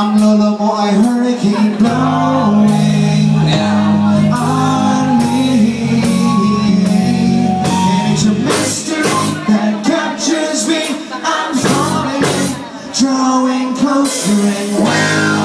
Ang lolo the boy. hurricane blowing down on me And it's a mystery that captures me I'm falling, drawing closer and